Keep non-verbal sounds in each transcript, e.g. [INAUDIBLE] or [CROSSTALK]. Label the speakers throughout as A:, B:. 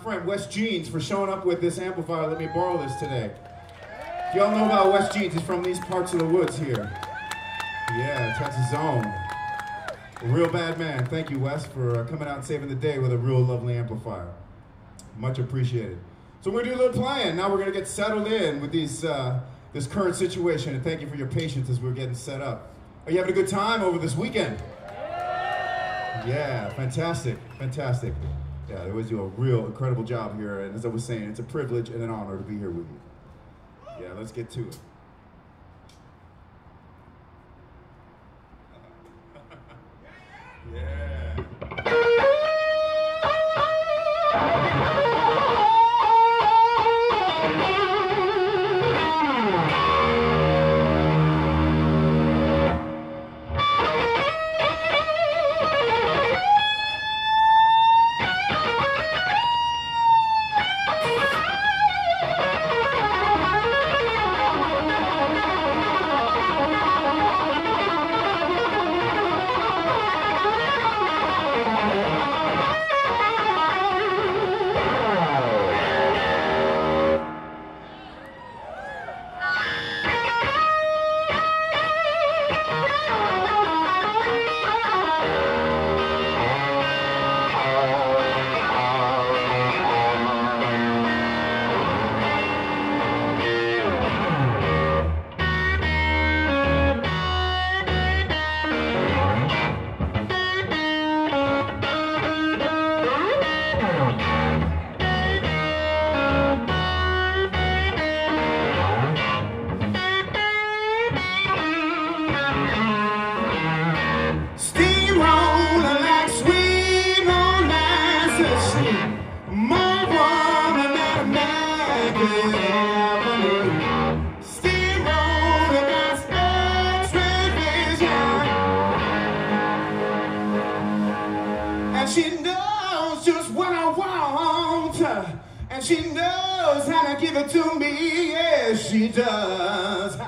A: time Wes Jeans for showing up with this amplifier. Let me borrow this today. Y'all know about Wes Jeans. He's from these parts of the woods here. Yeah, Texas Zone. Real bad man. Thank you, Wes, for uh, coming out and saving the day with a real lovely amplifier. Much appreciated. So we're gonna do a little playing. Now we're gonna get settled in with these uh, this current situation, and thank you for your patience as we're getting set up. Are you having a good time over this weekend? Yeah, fantastic, fantastic. Yeah, they always do a real incredible job here, and as I was saying, it's a privilege and an honor to be here with you. Yeah, let's get to it. [LAUGHS] yeah. She knows just what I want, and she knows how to give it to me. Yes, she does.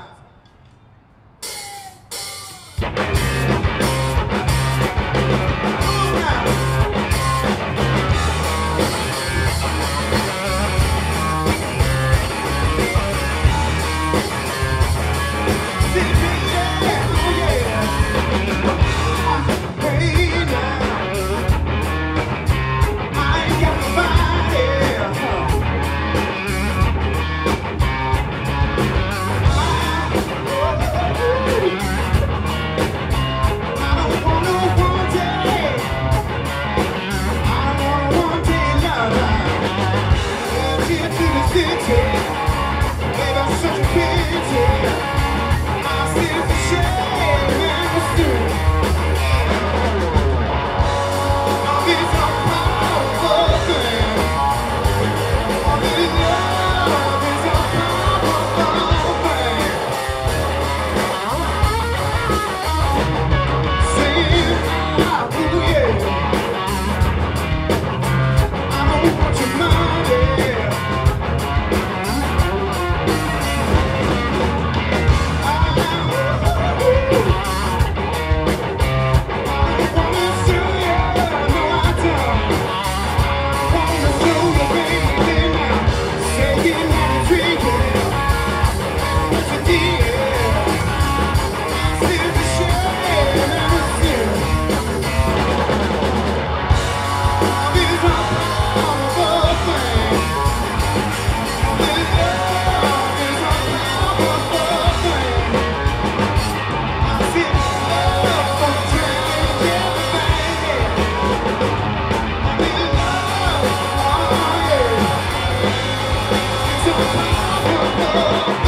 A: Oh,